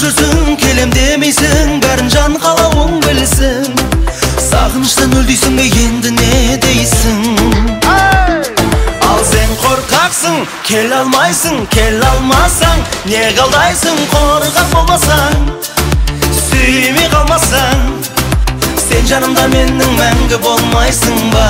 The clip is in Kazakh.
жүрсің келем демейсің бәрін жан қалауың білсін. Сағыныштан өлдейсің бе енді не дейсің? Ал сен қорқақсың келе алмайсың келе алмасаң не қалдайсың қорқақ болмасаң? Сүймей қалмасаң сен жанымда менің мәңгі болмайсың ба?